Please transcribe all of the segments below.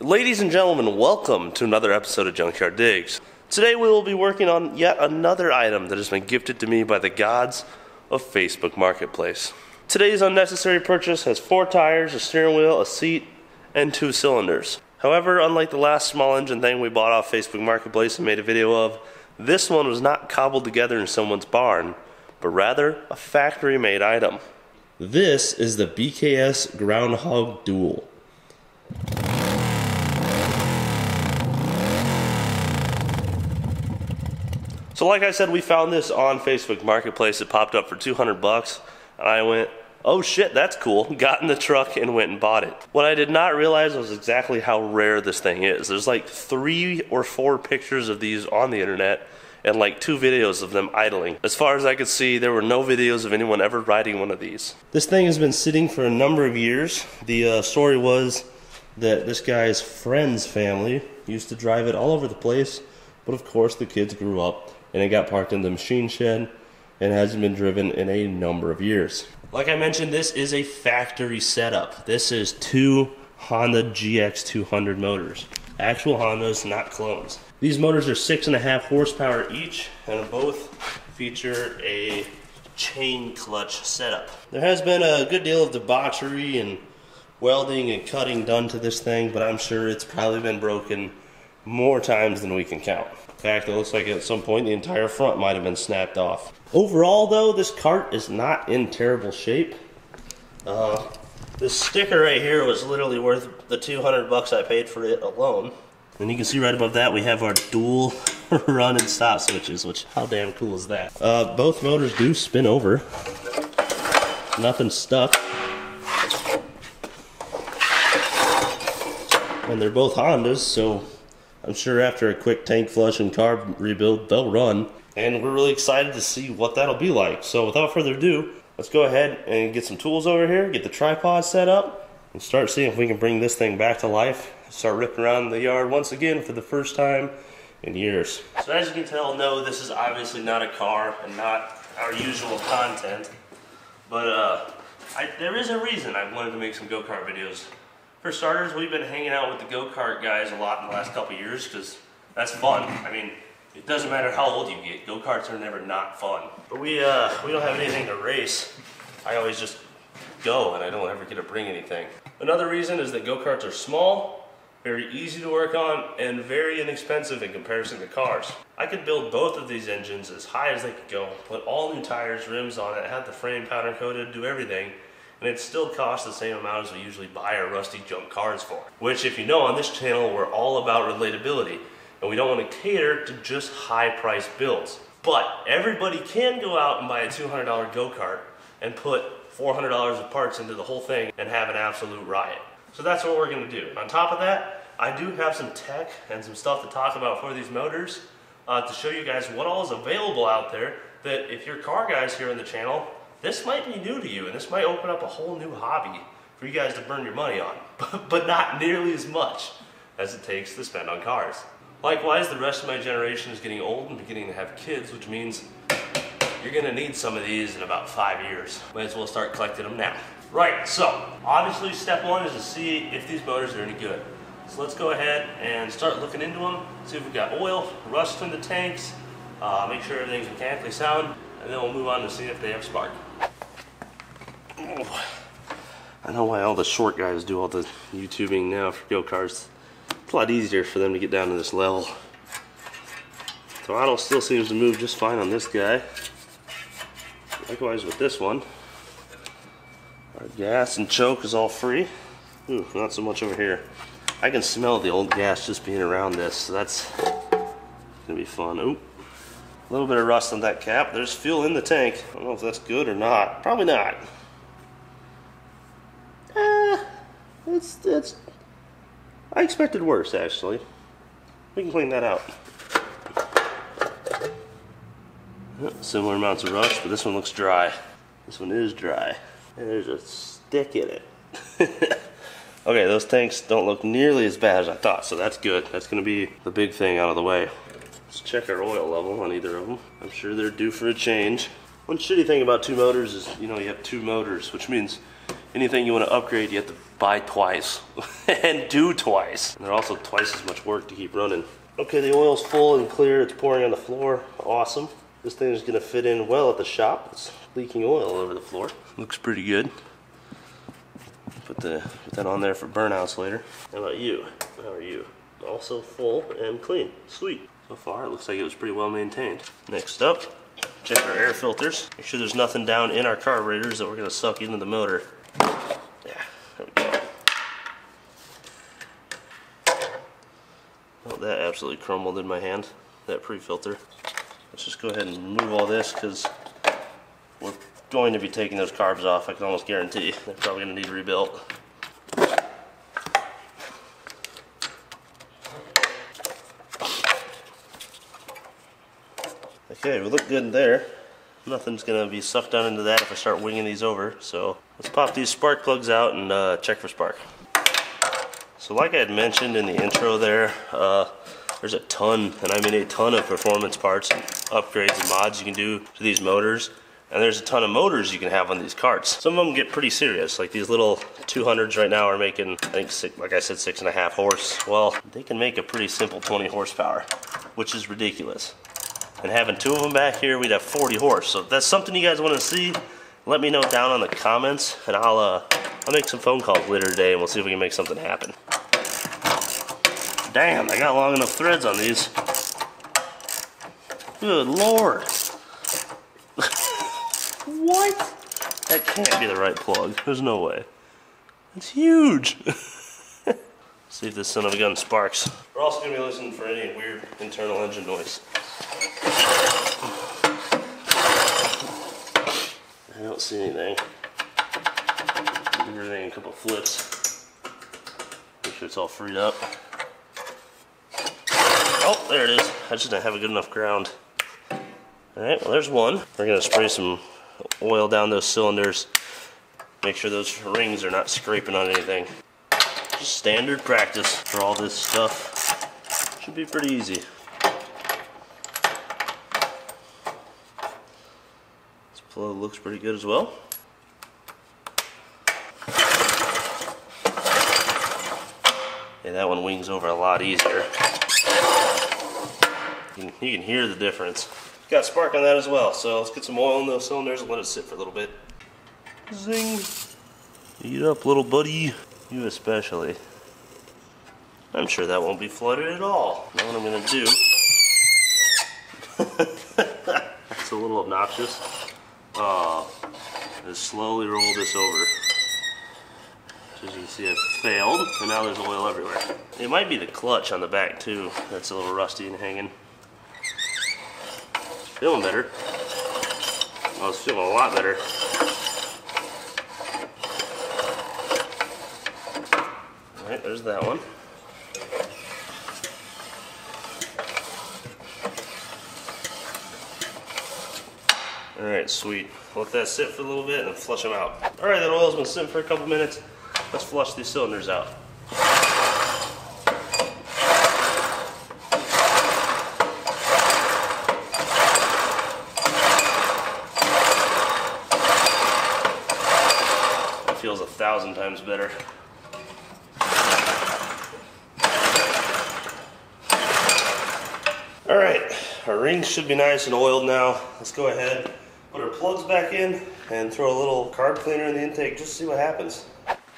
Ladies and gentlemen, welcome to another episode of Junkyard Digs. Today we will be working on yet another item that has been gifted to me by the gods of Facebook Marketplace. Today's unnecessary purchase has four tires, a steering wheel, a seat, and two cylinders. However, unlike the last small engine thing we bought off Facebook Marketplace and made a video of, this one was not cobbled together in someone's barn, but rather a factory made item. This is the BKS Ground Hawg Dual. So, like I said, we found this on Facebook Marketplace. It popped up for 200 bucks, and I went, "Oh shit, that's cool!" Got in the truck and went and bought it. What I did not realize was exactly how rare this thing is. There's like three or four pictures of these on the internet, and like two videos of them idling. As far as I could see, there were no videos of anyone ever riding one of these. This thing has been sitting for a number of years. The uh, story was that this guy's friend's family used to drive it all over the place, but of course the kids grew up and it got parked in the machine shed and hasn't been driven in a number of years. Like I mentioned, this is a factory setup. This is two Honda GX200 motors. Actual Hondas, not clones. These motors are six and a half horsepower each and both feature a chain clutch setup. There has been a good deal of debauchery and welding and cutting done to this thing, but I'm sure it's probably been broken more times than we can count. In fact, it looks like at some point the entire front might have been snapped off. Overall, though, this cart is not in terrible shape. Uh, this sticker right here was literally worth the 200 bucks I paid for it alone. And you can see right above that we have our dual run and stop switches, which how damn cool is that? Uh, both motors do spin over. Nothing stuck. And they're both Hondas, so I'm sure after a quick tank flush and carb rebuild, they'll run. And we're really excited to see what that'll be like. So without further ado, let's go ahead and get some tools over here, get the tripod set up, and start seeing if we can bring this thing back to life. Start ripping around the yard once again for the first time in years. So as you can tell, no, this is obviously not a car and not our usual content. But uh, I, there is a reason I wanted to make some go-kart videos. For starters, we've been hanging out with the go-kart guys a lot in the last couple years because that's fun. I mean, it doesn't matter how old you get. Go-karts are never not fun. But we, uh, we don't have anything to race. I always just go and I don't ever get to bring anything. Another reason is that go-karts are small, very easy to work on, and very inexpensive in comparison to cars. I could build both of these engines as high as they could go, put all new tires, rims on it, have the frame powder coated, do everything, and it still costs the same amount as we usually buy our rusty junk cars for. Which, if you know, on this channel, we're all about relatability, and we don't want to cater to just high price builds. But everybody can go out and buy a $200 go-kart and put $400 of parts into the whole thing and have an absolute riot. So that's what we're gonna do. On top of that, I do have some tech and some stuff to talk about for these motors uh, to show you guys what all is available out there that if you're car guys here on the channel, this might be new to you and this might open up a whole new hobby for you guys to burn your money on, but not nearly as much as it takes to spend on cars. Likewise, the rest of my generation is getting old and beginning to have kids, which means you're gonna need some of these in about five years. Might as well start collecting them now. Right, so obviously step one is to see if these motors are any good. So let's go ahead and start looking into them, see if we've got oil, rust in the tanks, uh, make sure everything's mechanically sound, and then we'll move on to see if they have spark. I know why all the short guys do all the YouTubing now for go-karts. It's a lot easier for them to get down to this level. Throttle still seems to move just fine on this guy. Likewise with this one. Our gas and choke is all free. Ooh, not so much over here. I can smell the old gas just being around this, so that's gonna be fun. Ooh, a little bit of rust on that cap. There's fuel in the tank. I don't know if that's good or not. Probably not. Eh, it's, it's, I expected worse, actually. We can clean that out. Similar amounts of rust, but this one looks dry. This one is dry. And there's a stick in it. okay, those tanks don't look nearly as bad as I thought, so that's good. That's gonna be the big thing out of the way. Let's check our oil level on either of them. I'm sure they're due for a change. One shitty thing about two motors is, you know, you have two motors, which means anything you want to upgrade, you have to buy twice and do twice. And they're also twice as much work to keep running. Okay, the oil's full and clear. It's pouring on the floor. Awesome. This thing is gonna fit in well at the shop. It's leaking oil all over the floor. Looks pretty good. Put the put that on there for burnouts later. How about you? How are you? Also full and clean. Sweet. So far, it looks like it was pretty well maintained. Next up, check our air filters. Make sure there's nothing down in our carburetors that we're gonna suck into the motor. Yeah, there we go. Oh, that absolutely crumbled in my hand, that pre-filter. Let's just go ahead and move all this because we're going to be taking those carbs off, I can almost guarantee. They're probably going to need rebuilt. Okay, we look good in there. Nothing's going to be sucked down into that if I start winging these over. So let's pop these spark plugs out and uh, check for spark. So like I had mentioned in the intro there, uh, there's a ton, and I mean a ton of performance parts and upgrades and mods you can do to these motors. And there's a ton of motors you can have on these carts. Some of them get pretty serious, like these little 200s right now are making, I think, six, like I said, six and a half horse. Well, they can make a pretty simple 20 horsepower, which is ridiculous. And having two of them back here, we'd have 40 horse. So if that's something you guys want to see, let me know down on the comments, and I'll uh, I'll make some phone calls later today, and we'll see if we can make something happen. Damn, I got long enough threads on these. Good lord. what? That can't be the right plug. There's no way. It's huge. see if this son of a gun sparks. We're also going to be listening for any weird internal engine noise. I don't see anything. Give everything a couple flips. Make sure it's all freed up. Oh, there it is. I just didn't have a good enough ground. Alright, well there's one. We're to spray some oil down those cylinders. Make sure those rings are not scraping on anything. Just standard practice for all this stuff. Should be pretty easy. This flow looks pretty good as well. Yeah, that one wings over a lot easier. You can, hear the difference. Got spark on that as well, so let's get some oil in those cylinders and let it sit for a little bit. Zing! Eat up, little buddy. You especially. I'm sure that won't be flooded at all. Now what I'm gonna do... That's a little obnoxious. Uh, just slowly roll this over. As you can see, I've failed, and now there's oil everywhere. It might be the clutch on the back too. That's a little rusty and hanging. Feeling better. I was feeling a lot better. Alright, there's that one. Alright, sweet. Let that sit for a little bit and flush them out. Alright, that oil's been sitting for a couple minutes. Let's flush these cylinders out. That feels a thousand times better. Alright, our rings should be nice and oiled now. Let's go ahead, put our plugs back in, and throw a little carb cleaner in the intake just to see what happens.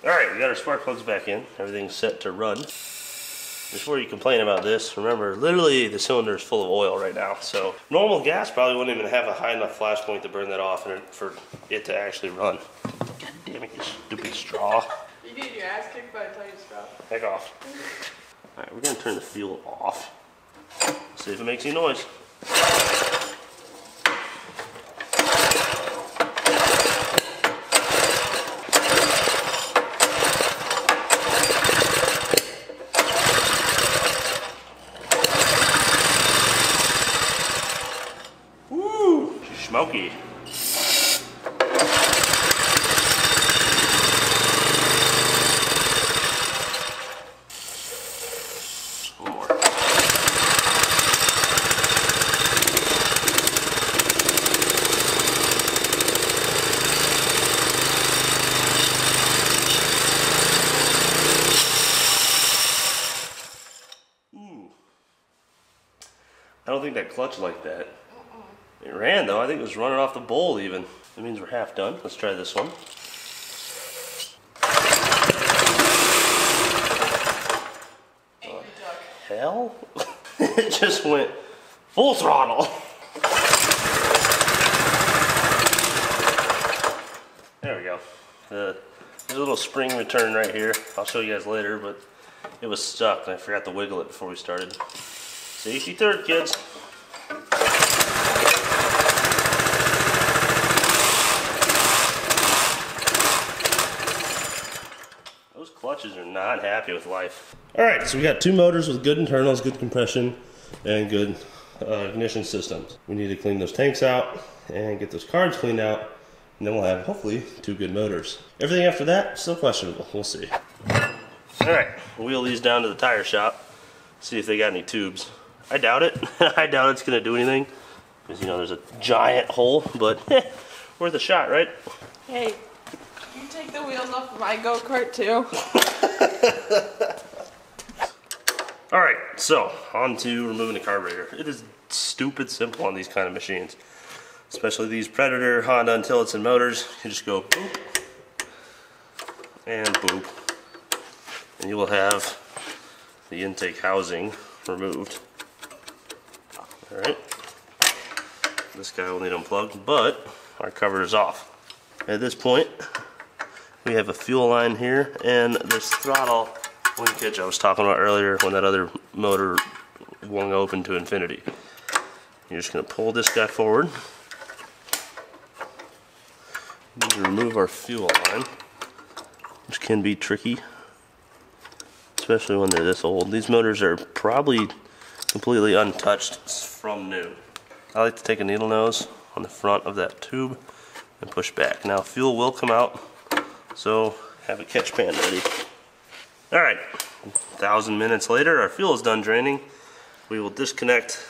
Alright, we got our spark plugs back in. Everything's set to run. Before you complain about this, remember, literally the cylinder is full of oil right now. So normal gas probably wouldn't even have a high enough flash point to burn that off and for it to actually run. God damn it, you stupid straw. You get your ass kicked by a tiny straw. Heck off. Alright, we're gonna turn the fuel off. See if it makes any noise. smoky. I don't think that clutch like that think it was running off the bowl even. That means we're half done. Let's try this one. Hell? it just went full throttle. There we go. The, there's a little spring return right here. I'll show you guys later, but it was stuck and I forgot to wiggle it before we started. Safety third, kids. Those clutches are not happy with life. All right, so we got two motors with good internals, good compression, and good uh, ignition systems. We need to clean those tanks out and get those carbs cleaned out, and then we'll have hopefully two good motors. Everything after that, still questionable. We'll see. All right, we'll wheel these down to the tire shop, see if they got any tubes. I doubt it. I doubt it's gonna do anything, because you know there's a giant hole, but worth a shot, right? Hey, you take the wheels off of my go kart too. All right, so on to removing the carburetor. It is stupid simple on these kind of machines, especially these Predator, Honda, and Tillotson motors. You just go boop and boop, and you will have the intake housing removed. All right, this guy will need unplugged, but our cover is off. At this point, we have a fuel line here and this throttle linkage I was talking about earlier when that other motor wung open to infinity. You're just going to pull this guy forward. Need to remove our fuel line, which can be tricky, especially when they're this old. These motors are probably completely untouched from new. I like to take a needle nose on the front of that tube and push back. Now fuel will come out, so have a catch pan ready. All right, thousand minutes later, our fuel is done draining. We will disconnect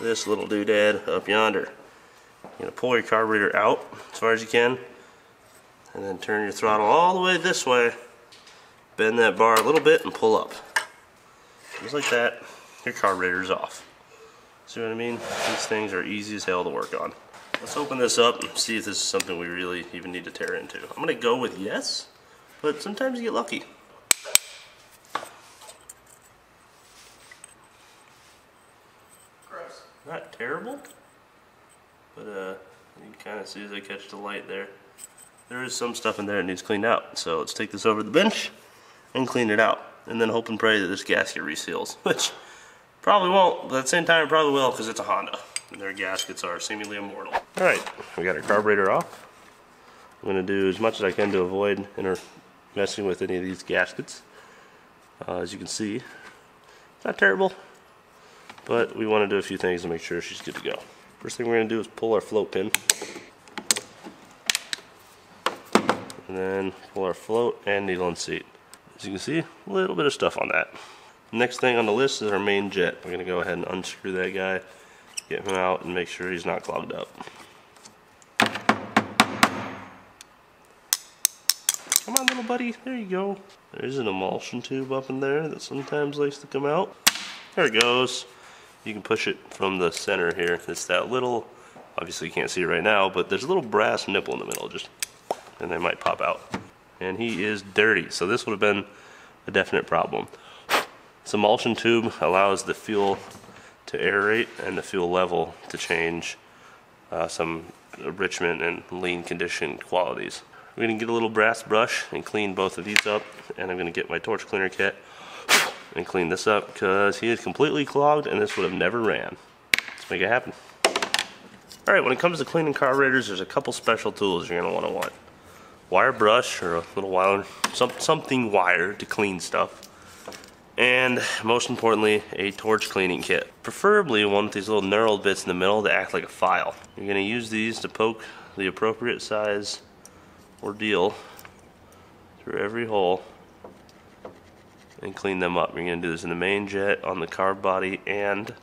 this little doodad up yonder. You're gonna pull your carburetor out as far as you can, and then turn your throttle all the way this way. Bend that bar a little bit and pull up. Just like that, your carburetor's off. See what I mean? These things are easy as hell to work on. Let's open this up and see if this is something we really even need to tear into. I'm gonna go with yes, but sometimes you get lucky. Gross. Not terrible, but uh, you can kind of see as I catch the light there. There is some stuff in there that needs cleaned out. So let's take this over to the bench and clean it out. And then hope and pray that this gasket reseals, which probably won't, but at the same time it probably will because it's a Honda. And their gaskets are seemingly immortal. All right, we got our carburetor off. I'm gonna do as much as I can to avoid messing with any of these gaskets. Uh, as you can see, it's not terrible, but we want to do a few things to make sure she's good to go. First thing we're going to do is pull our float pin. And then pull our float and needle and seat. As you can see, a little bit of stuff on that. Next thing on the list is our main jet. We're going to go ahead and unscrew that guy, get him out, and make sure he's not clogged up. Come on, little buddy. There you go. There's an emulsion tube up in there that sometimes likes to come out. There it goes. You can push it from the center here. It's that little, obviously you can't see it right now, but there's a little brass nipple in the middle, just, and they might pop out. And he is dirty, so this would have been a definite problem. This emulsion tube allows the fuel to aerate and the fuel level to change uh, some enrichment and lean condition qualities. I'm gonna get a little brass brush and clean both of these up, and I'm gonna get my torch cleaner kit and clean this up because he is completely clogged and this would have never ran. Let's make it happen. All right, when it comes to cleaning carburetors, there's a couple special tools you're gonna wanna want. Wire brush or a little wire, some, something wire to clean stuff. And most importantly, a torch cleaning kit. Preferably one with these little knurled bits in the middle that act like a file. You're gonna use these to poke the appropriate size ordeal through every hole and clean them up. You're to do this in the main jet, on the carb body, and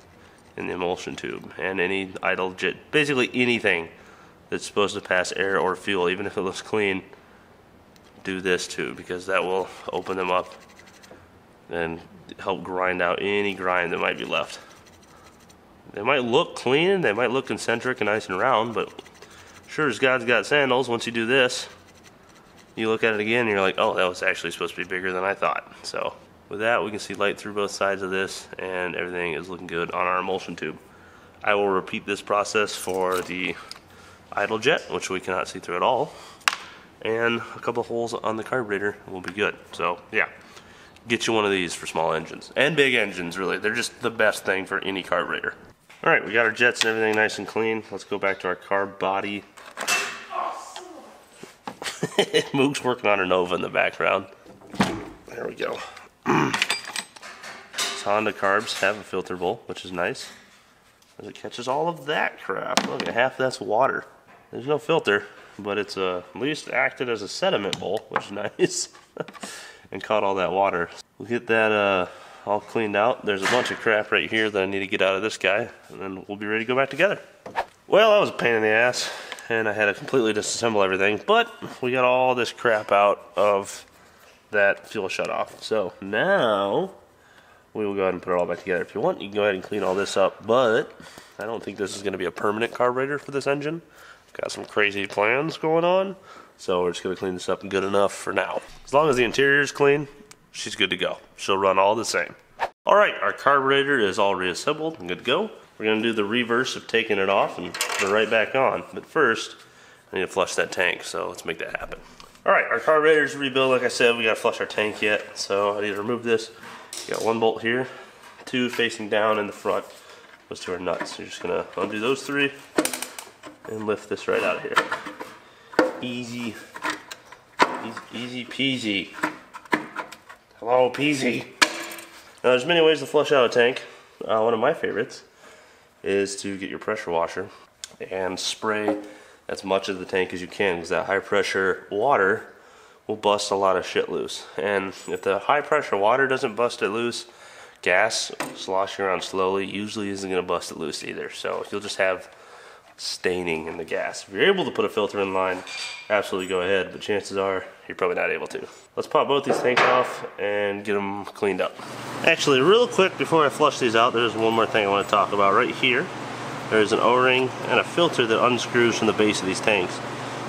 in the emulsion tube, and any idle jet. Basically anything that's supposed to pass air or fuel, even if it looks clean, do this too, because that will open them up and help grind out any grind that might be left. They might look clean, they might look concentric and nice and round, but sure as God's got sandals, once you do this, you look at it again and you're like, oh, that was actually supposed to be bigger than I thought. So with that, we can see light through both sides of this and everything is looking good on our emulsion tube. I will repeat this process for the idle jet, which we cannot see through at all, and a couple holes on the carburetor will be good. So yeah, get you one of these for small engines and big engines really. They're just the best thing for any carburetor. All right, we got our jets and everything nice and clean. Let's go back to our carb body. Mook's working on a Nova in the background. There we go. Honda carbs have a filter bowl, which is nice. As it catches all of that crap. Look at half that's water. There's no filter, but it's uh, at least acted as a sediment bowl, which is nice. And caught all that water. We'll get that uh, all cleaned out. There's a bunch of crap right here that I need to get out of this guy, and then we'll be ready to go back together. Well, that was a pain in the ass, and I had to completely disassemble everything, but we got all this crap out of that fuel shut off. So now we will go ahead and put it all back together. If you want, you can go ahead and clean all this up, but I don't think this is going to be a permanent carburetor for this engine. Got some crazy plans going on, so we're just going to clean this up good enough for now. As long as the interior is clean, she's good to go. She'll run all the same. All right, our carburetor is all reassembled and good to go. We're going to do the reverse of taking it off and put it right back on. But first, I need to flush that tank, so let's make that happen. All right, our carburetor is rebuilt. Like I said, we got to flush our tank yet, so I need to remove this. Got one bolt here, two facing down in the front. Those two are nuts. You're just gonna undo those three and lift this right out of here. Easy, easy, easy peasy. Hello, peasy. Now, there's many ways to flush out a tank. Uh, one of my favorites is to get your pressure washer and spray as much of the tank as you can because that high pressure water will bust a lot of shit loose. And if the high pressure water doesn't bust it loose, gas sloshing around slowly usually isn't going to bust it loose either. So you'll just have staining in the gas. If you're able to put a filter in line, absolutely go ahead, but chances are you're probably not able to. Let's pop both these tanks off and get them cleaned up. Actually, real quick before I flush these out, there's one more thing I want to talk about. Right here, there's an O-ring and a filter that unscrews from the base of these tanks.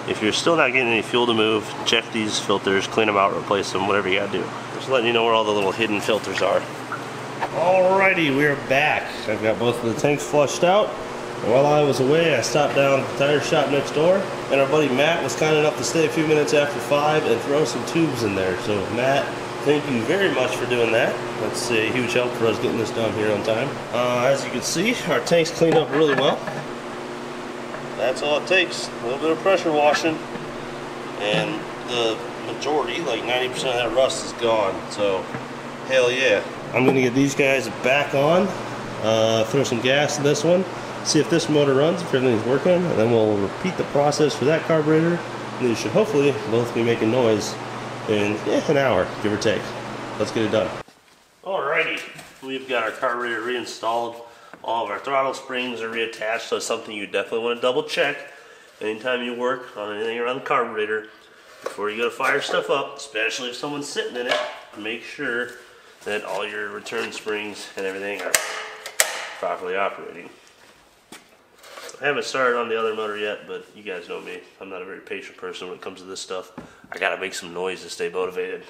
If you're still not getting any fuel to move, check these filters, clean them out, replace them, whatever you gotta do. Just letting you know where all the little hidden filters are. Alrighty, we're back. I've got both of the tanks flushed out. While I was away, I stopped down at the tire shop next door, and our buddy Matt was kind enough to stay a few minutes after 5 and throw some tubes in there. So, Matt, thank you very much for doing that. That's a huge help for us getting this done here on time. Uh, as you can see, our tank's cleaned up really well. That's all it takes. A little bit of pressure washing, and the majority, like 90% of that rust is gone. So, hell yeah. I'm gonna get these guys back on, uh, throw some gas in this one, see if this motor runs, if everything's working, and then we'll repeat the process for that carburetor. And they should hopefully both be making noise in eh, an hour, give or take. Let's get it done. Alrighty, we've got our carburetor reinstalled. All of our throttle springs are reattached, so it's something you definitely want to double check anytime you work on anything around the carburetor. Before you go to fire stuff up, especially if someone's sitting in it, make sure that all your return springs and everything are properly operating. I haven't started on the other motor yet, but you guys know me. I'm not a very patient person when it comes to this stuff. I gotta make some noise to stay motivated.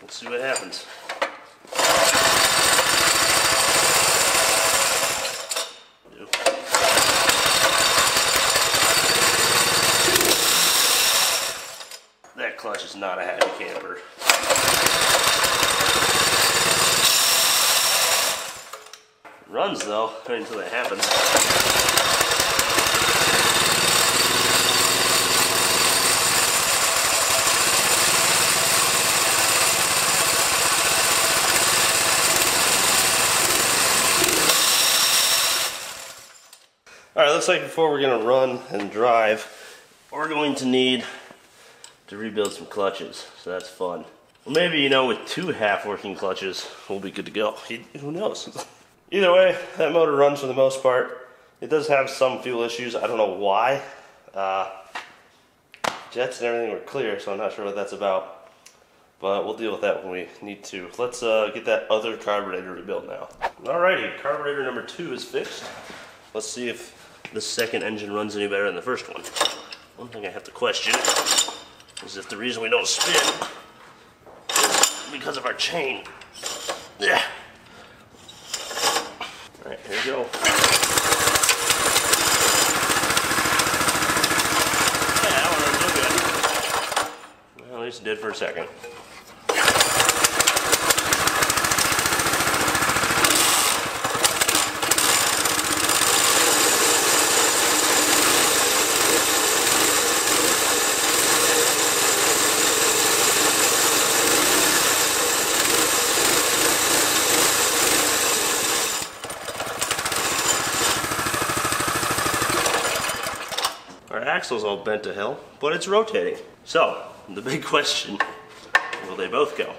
Let's see what happens. That clutch is not a happy camper. Runs though, right until that happens. Alright, looks like before we're gonna run and drive, we're going to need to rebuild some clutches. So that's fun. Well, maybe, you know, with two half working clutches, we'll be good to go. Who knows? Either way, that motor runs for the most part. It does have some fuel issues. I don't know why. Uh, jets and everything were clear, so I'm not sure what that's about. But we'll deal with that when we need to. Let's uh, get that other carburetor rebuilt now. Alrighty, carburetor number two is fixed. Let's see if the second engine runs any better than the first one. One thing I have to question is if the reason we don't spin is because of our chain. Yeah. Alright, here we go. Yeah, that one real good. Well, at least it did for a second. Our axle's all bent to hell, but it's rotating. So, the big question, will they both go?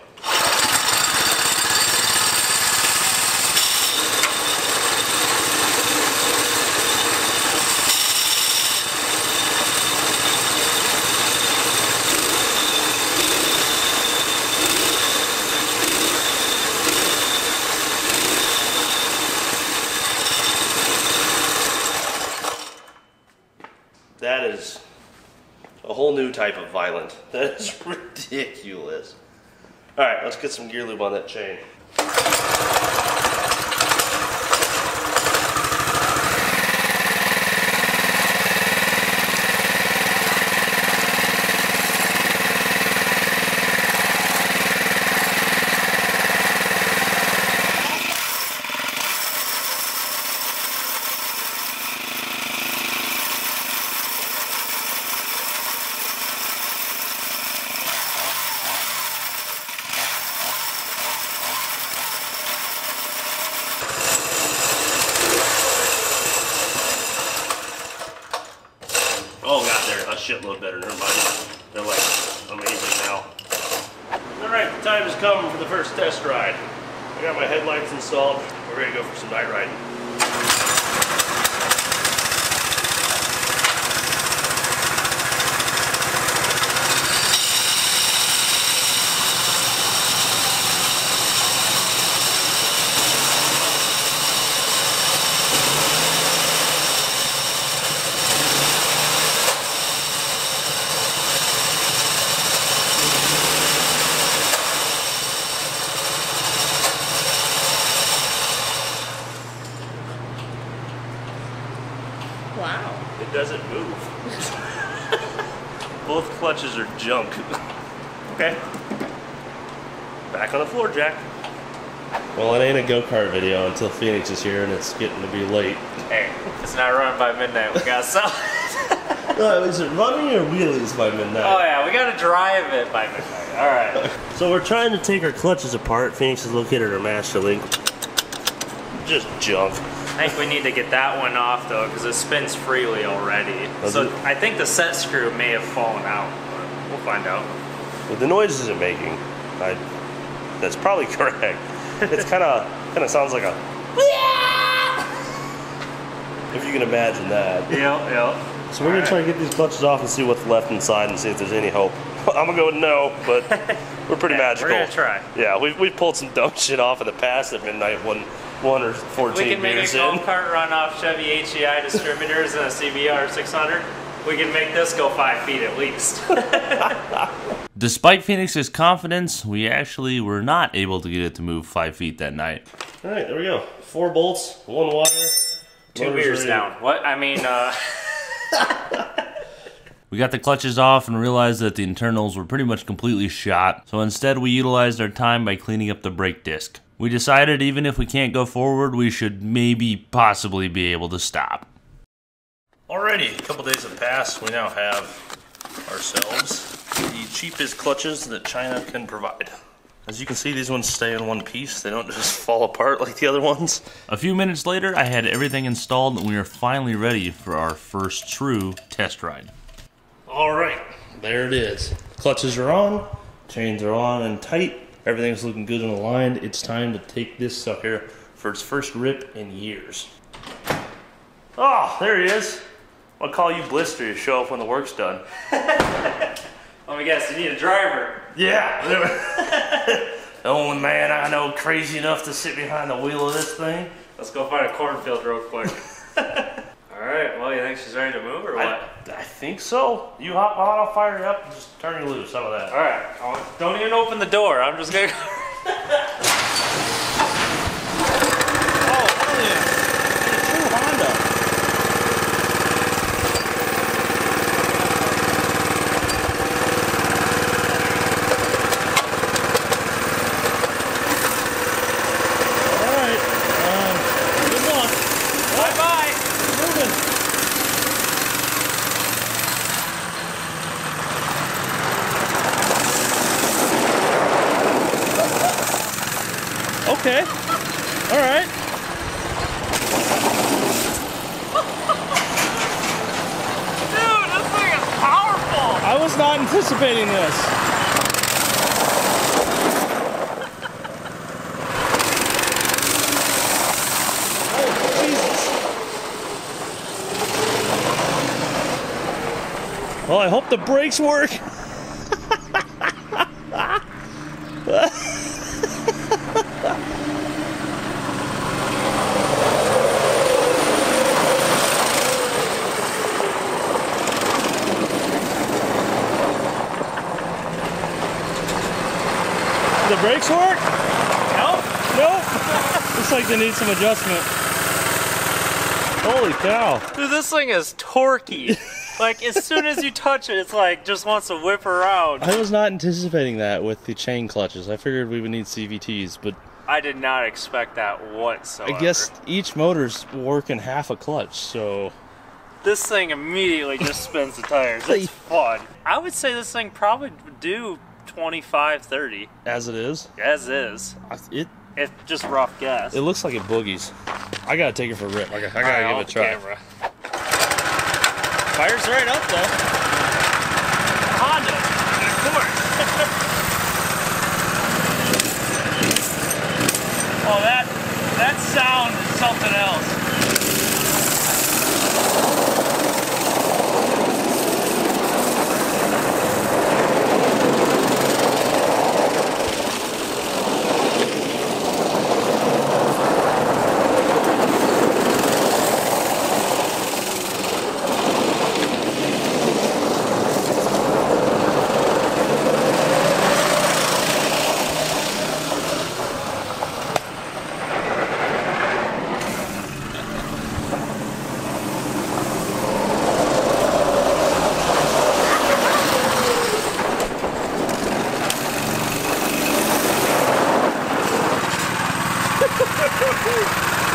That is a whole new That is ridiculous. All right, let's get some gear lube on that chain. Oh god, they're a shitload better. Never mind. They're like amazing now. All right, the time has come for the first test ride. I got my headlights installed. We're ready to go for some night riding. Wow. It doesn't move. Both clutches are junk. okay. Back on the floor, Jack. Well, it ain't a go kart video until Phoenix is here and it's getting to be late. Hey, it's not running by midnight. We got some. no, is it running or wheelies by midnight? oh yeah, we gotta drive it by midnight. All right. So we're trying to take our clutches apart. Phoenix has located our master link. Just junk. I think we need to get that one off though, because it spins freely already. Does so it? I think the set screw may have fallen out, but we'll find out. With the noises it's making, I, that's probably correct. It's kind of kind of sounds like a. If you can imagine that. Yeah, yep. So we're gonna try to get these clutches off and see what's left inside and see if there's any hope. I'm gonna go no, but we're pretty Yeah, magical. we're gonna try. Yeah, we've, we've pulled some dumb shit off in the past at midnight when one or 14 We can make beers a go in. kart run off Chevy HEI distributors and a CBR 600. We can make this go five feet at least. Despite Phoenix's confidence, we actually were not able to get it to move five feet that night. All right, there we go. Four bolts, one wire. Two Motor's beers ready. down. What? I mean, uh, We got the clutches off and realized that the internals were pretty much completely shot, so instead we utilized our time by cleaning up the brake disc. We decided even if we can't go forward, we should maybe possibly be able to stop. Alrighty, a couple days have passed. We now have ourselves the cheapest clutches that China can provide. As you can see, these ones stay in one piece. They don't just fall apart like the other ones. A few minutes later, I had everything installed and we were finally ready for our first true test ride. Alright, there it is. Clutches are on, chains are on and tight. Everything's looking good and aligned. It's time to take this sucker for its first rip in years. Oh, there he is. I'll call you Blister to show up when the work's done. Let me guess, you need a driver. Yeah. the only man I know crazy enough to sit behind the wheel of this thing. Let's go find a cornfield real quick. All right. Well, you think she's ready to move or what? I, I think so. You hop on, I'll fire you up and just turn you loose. Some of that. All right. I'll- Don't even open the door. I'm just gonna. Oh, hell yeah. It's a true Honda. All right. Um, good luck. bye bye. Moving. Okay. All right. Dude, this thing is powerful. I was not anticipating this. Oh, Jesus. Well, I hope the brakes work. The brakes work? Nope. Nope. Looks like they need some adjustment. Holy cow. Dude, this thing is torquey. like as soon as you touch it, it's like just wants to whip around. I was not anticipating that with the chain clutches. I figured we would need CVTs, but I did not expect that whatsoever. I guess each motor's working half a clutch, so this thing immediately just spins the tires. It's fun. I would say this thing probably would do 25, 30 as it is, as is. It It's just rough guess. it looks like it boogies. I gotta take it for a rip. I gotta, I gotta give it a try. Camera. Fires right up though. Honda, of course. oh, that that sound is something else.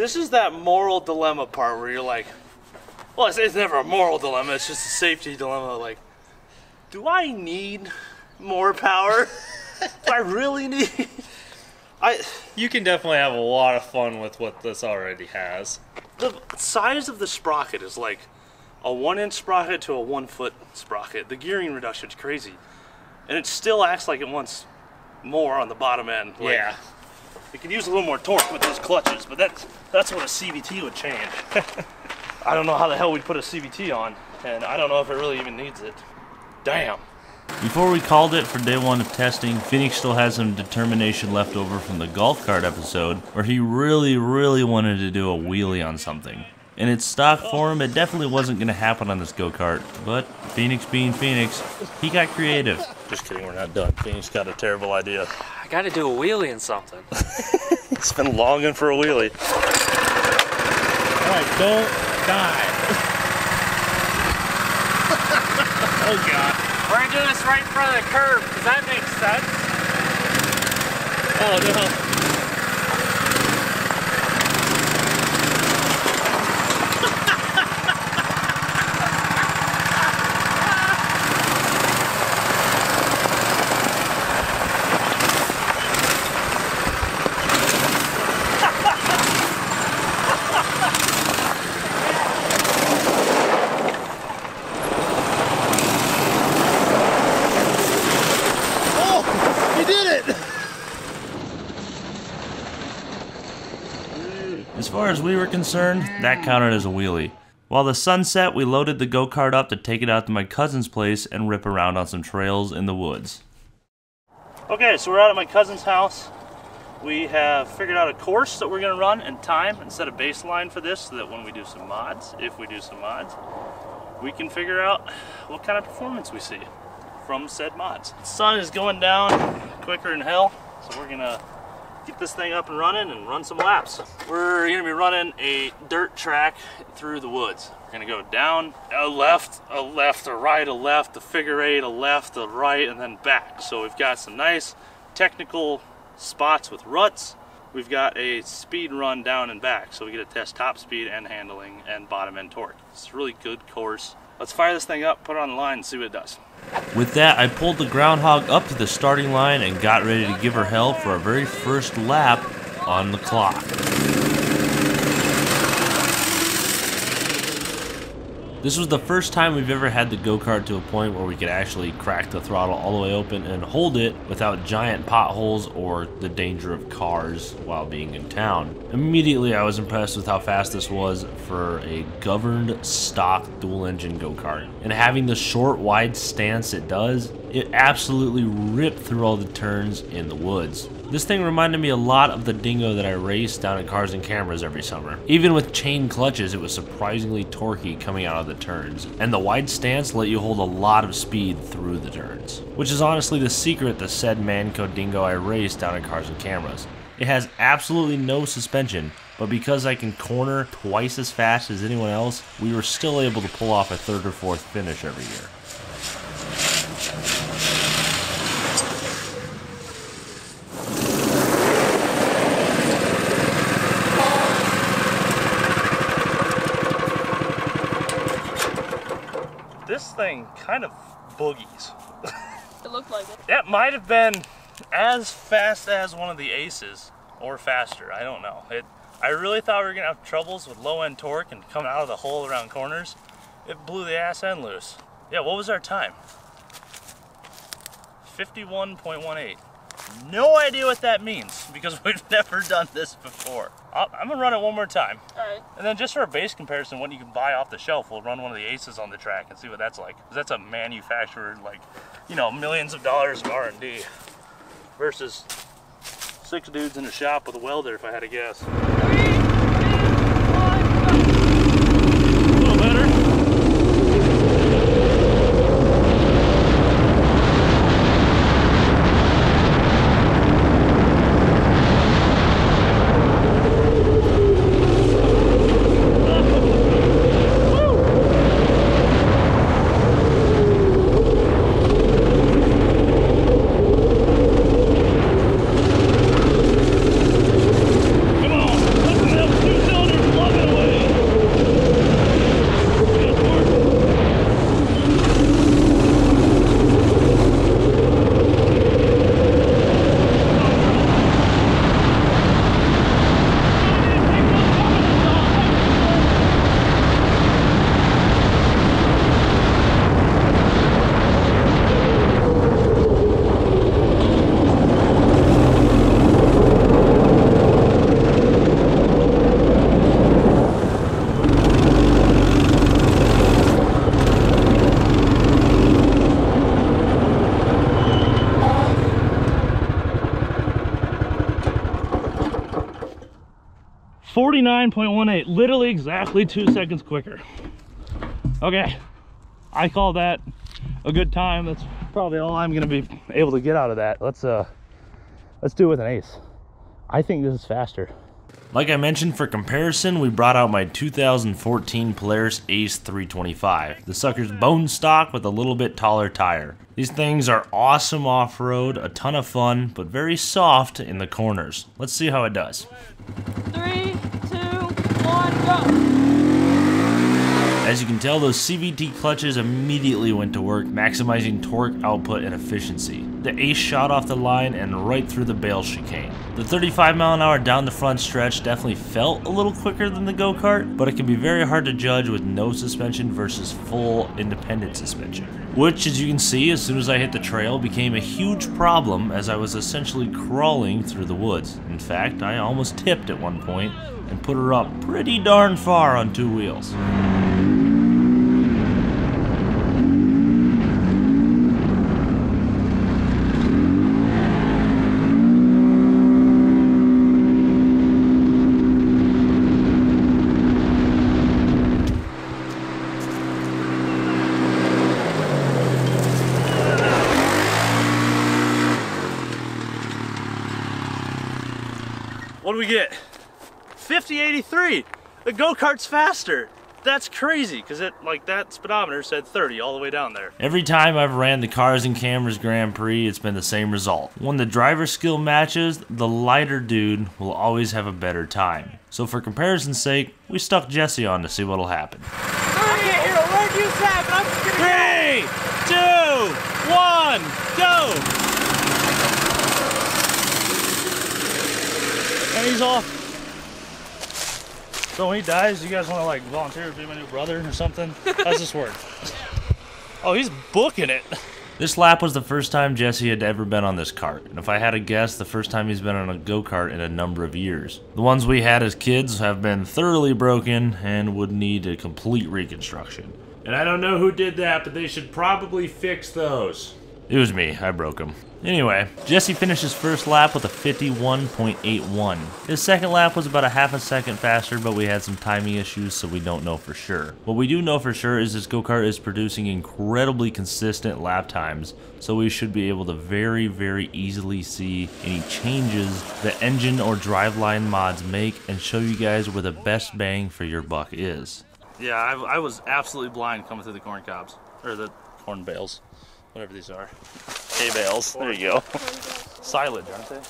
This is that moral dilemma part where you're like, well, it's, it's never a moral dilemma. It's just a safety dilemma. Like, do I need more power? do I really need? I You can definitely have a lot of fun with what this already has. the size of the sprocket is like a one inch sprocket to a one foot sprocket. The gearing reduction is crazy, and it still acts like it wants more on the bottom end. Like, yeah. It could use a little more torque with those clutches, but that's that's what a CVT would change. I don't know how the hell we'd put a CVT on, and I don't know if it really even needs it. Damn. Before we called it for day one of testing, Phoenix still has some determination left over from the golf cart episode, where he really, really wanted to do a wheelie on something. In its stock form, it definitely wasn't going to happen on this go kart, but Phoenix being Phoenix, he got creative. Just kidding, we're not done. Phoenix got a terrible idea. I gotta do a wheelie and something. He's been longing for a wheelie. Alright, don't die. oh god. We're gonna do this right in front of the curb. Does that make sense? Oh no. Oh, he did it! as we were concerned, that counted as a wheelie. While the sun set, we loaded the go kart up to take it out to my cousin's place and rip around on some trails in the woods. Okay, so we're out at my cousin's house. We have figured out a course that we're going to run and time and set a baseline for this so that when we do some mods, if we do some mods, we can figure out what kind of performance we see from said mods. The sun is going down quicker than hell, so we're to get this thing up and running and run some laps. We're to be running a dirt track through the woods. We're to go down, a left, a left, a right, a left, a figure eight, a left, a right, and then back. So we've got some nice technical spots with ruts. We've got a speed run down and back, so we get to test top speed and handling and bottom end torque. It's a really good course. Let's fire this thing up, put it on the line, and see what it does. With that, I pulled the Ground Hawg up to the starting line and got ready to give her hell for our very first lap on the clock. This was the first time we've ever had the go kart to a point where we could actually crack the throttle all the way open and hold it without giant potholes or the danger of cars while being in town. Immediately, I was impressed with how fast this was for a governed stock dual engine go kart. And having the short, wide stance it does, it absolutely ripped through all the turns in the woods. This thing reminded me a lot of the dingo that I raced down at Cars and Cameras every summer. Even with chain clutches, it was surprisingly torquey coming out of the turns, and the wide stance let you hold a lot of speed through the turns, which is honestly the secret to said Manco dingo I raced down at Cars and Cameras. It has absolutely no suspension, but because I can corner twice as fast as anyone else, we were still able to pull off a third or fourth finish every year. This thing kind of boogies. It looked like it. That might have been as fast as one of the aces or faster. I don't know. It. I really thought we were gonna have troubles with low end torque and coming out of the hole around corners. It blew the ass end loose. Yeah, what was our time? 51.18. No idea what that means because we've never done this before. i I'm gonna run it one more time. Alright. And then just for a base comparison, what you can buy off the shelf, we'll run one of the aces on the track and see what that's like. 'Cause that's a manufactured, like, you know, millions of dollars of R&D versus six dudes in a shop with a welder, if I had to guess. Exactly two seconds quicker. Okay, I call that a good time. That's probably all I'm gonna be able to get out of that. Let's uh, let's do it with an ace. I think this is faster. Like I mentioned, for comparison, we brought out my 2014 Polaris Ace 325. The sucker's bone stock with a little bit taller tire. These things are awesome off road, a ton of fun, but very soft in the corners. Let's see how it does. Three, two, one, go. As you can tell, those CVT clutches immediately went to work, maximizing torque, output, and efficiency. The ace shot off the line and right through the bale chicane. The 35 mile an hour down the front stretch definitely felt a little quicker than the go-kart, but it can be very hard to judge with no suspension versus full independent suspension. Which, as you can see, as soon as I hit the trail, became a huge problem as I was essentially crawling through the woods. In fact, I almost tipped at one point and put her up pretty darn far on two wheels. What do we get? 5083. The go-kart's faster. That's crazy because it like that speedometer said 30 all the way down there. Every time I've ran the Cars and Cameras Grand Prix, it's been the same result. When the driver skill matches, the lighter dude will always have a better time. So for comparison's sake, we stuck Jesse on to see what'll happen. Okay, here, where'd you tap? I'm just gonna Three, two, one, go! And he's off. So when he dies, you guys want to like volunteer to be my new brother or something? How's this work? Oh, he's booking it. This lap was the first time Jesse had ever been on this cart, and if I had to guess, the first time he's been on a go kart in a number of years. The ones we had as kids have been thoroughly broken and would need a complete reconstruction. And I don't know who did that, but they should probably fix those. It was me, I broke him. Anyway, Jesse finished his first lap with a 51.81. His second lap was about a half a second faster, but we had some timing issues, so we don't know for sure. What we do know for sure is this go-kart is producing incredibly consistent lap times, so we should be able to very, very easily see any changes the engine or driveline mods make and show you guys where the best bang for your buck is. Yeah, I, I was absolutely blind coming through the corn cobs or the corn bales, whatever these are. Hay bales. There you go. Silage, aren't they?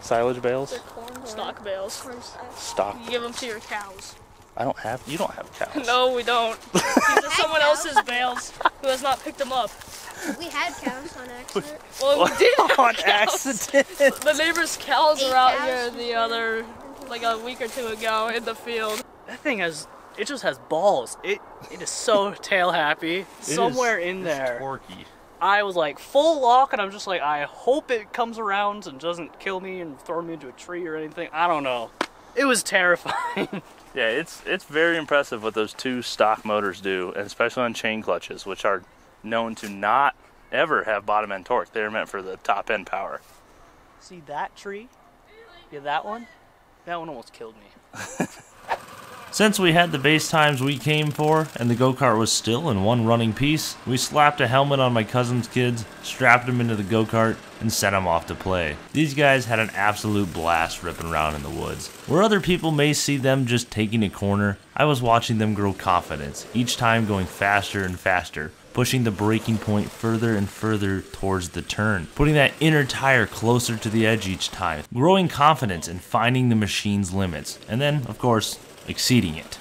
Silage bales. Stock bales. Stock. You give them to your cows. I don't have. You don't have cows. No, we don't. These are someone else's bales who has not picked them up. We had cows on accident. Well, we did have On cows. accident. The neighbor's cows Eight were out cows? here the other, like a week or two ago in the field. That thing has, it just has balls. It, it is so tail happy. Somewhere in there. Torquey. I was like full lock, and I'm just like, I hope it comes around and doesn't kill me and throw me into a tree or anything. I don't know. It was terrifying. Yeah, it's it's very impressive what those two stock motors do, and especially on chain clutches, which are known to not ever have bottom end torque. They're meant for the top end power. See that tree? Yeah, that one? That one almost killed me. Since we had the base times we came for, and the go-kart was still in one running piece, we slapped a helmet on my cousin's kids, strapped them into the go-kart, and sent them off to play. These guys had an absolute blast ripping around in the woods. Where other people may see them just taking a corner, I was watching them grow confidence, each time going faster and faster, pushing the braking point further and further towards the turn, putting that inner tire closer to the edge each time, growing confidence and finding the machine's limits, and then, of course, exceeding it.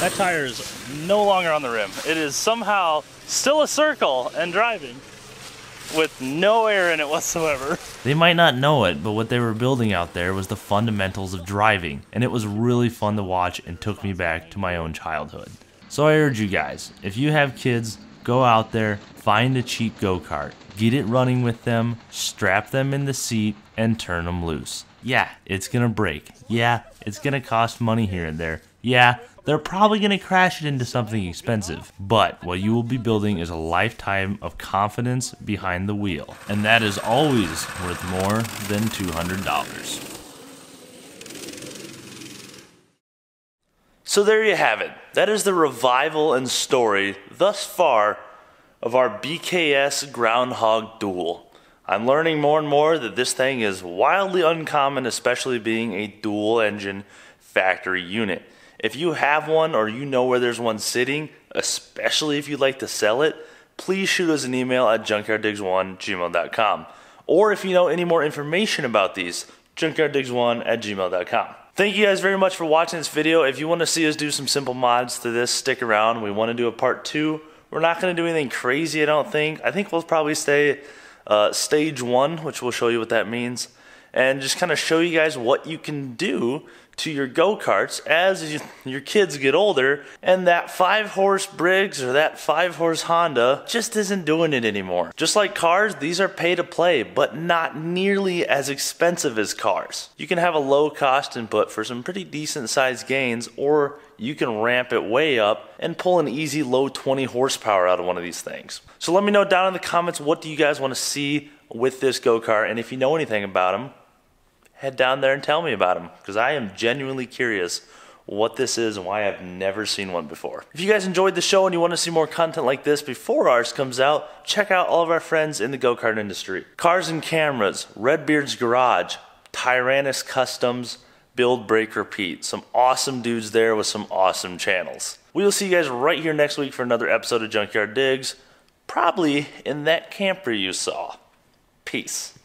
That tire is no longer on the rim. It is somehow still a circle and driving with no air in it whatsoever. They might not know it, but what they were building out there was the fundamentals of driving, and it was really fun to watch and took me back to my own childhood. So I urge you guys, if you have kids, go out there, find a cheap go kart, get it running with them, strap them in the seat, and turn them loose. Yeah, it's gonna break. Yeah, it's gonna cost money here and there. Yeah, they're probably gonna crash it into something expensive. But what you will be building is a lifetime of confidence behind the wheel. And that is always worth more than $200. So there you have it. That is the revival and story thus far of our BKS Ground Hawg Dual. I'm learning more and more that this thing is wildly uncommon, especially being a dual engine factory unit. If you have one or you know where there's one sitting, especially if you'd like to sell it, please shoot us an email at junkyarddigs1gmail.com. Or if you know any more information about these, junkyarddigs1 at gmail.com. Thank you guys very much for watching this video. If you want to see us do some simple mods to this, stick around. We want to do a part two. We're not going to do anything crazy, I don't think. I think we'll probably stay uh, stage one, which we'll show you what that means, and just kind of show you guys what you can do to your go-karts as you, your kids get older and that five horse Briggs or that five horse Honda just isn't doing it anymore. Just like cars, these are pay to play, but not nearly as expensive as cars. You can have a low cost input for some pretty decent sized gains or you can ramp it way up and pull an easy low 20 horsepower out of one of these things. So let me know down in the comments what do you guys want to see with this go-kart and if you know anything about them, head down there and tell me about them because I am genuinely curious what this is and why I've never seen one before. If you guys enjoyed the show and you want to see more content like this before ours comes out, check out all of our friends in the go-kart industry. Cars and Cameras, Redbeard's Garage, Tyrannus Customs, Build Break Repeat. Some awesome dudes there with some awesome channels. We will see you guys right here next week for another episode of Junkyard Digs, probably in that camper you saw. Peace.